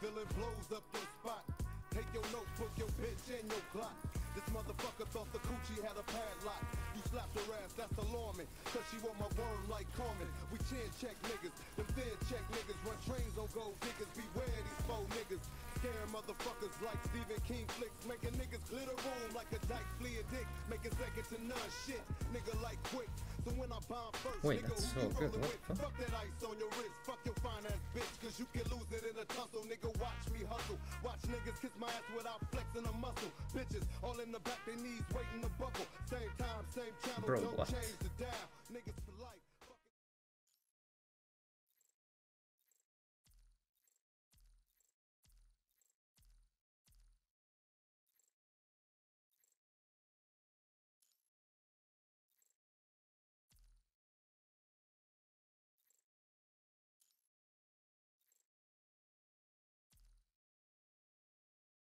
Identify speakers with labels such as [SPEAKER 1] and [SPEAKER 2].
[SPEAKER 1] feeling blows up your spot. Take your notebook, your bitch, and your clock. This motherfucker thought the coochie had a padlock. You slapped her ass, that's alarming. Cause she want my worm like Carmen. We chin check niggas, them thin check niggas. Run trains on gold diggers. Beware these faux niggas. Scaring motherfuckers like Stephen King flicks. Making niggas glitter room like a dyke flea dick. Making second to none shit. Nigga like quick. So when I bomb first,
[SPEAKER 2] Wait,
[SPEAKER 1] nigga, who
[SPEAKER 2] so
[SPEAKER 1] you
[SPEAKER 2] good.
[SPEAKER 1] rollin'
[SPEAKER 2] What
[SPEAKER 1] with? Fuck that ice on your wrist. Fuck your fine ass bitch. Cause you can lose ass without flexing a muscle. Bitches all in the back, their knees waiting to buckle. Same time, same channel.
[SPEAKER 2] Bro,
[SPEAKER 1] don't
[SPEAKER 2] what?
[SPEAKER 1] change the dial. Niggas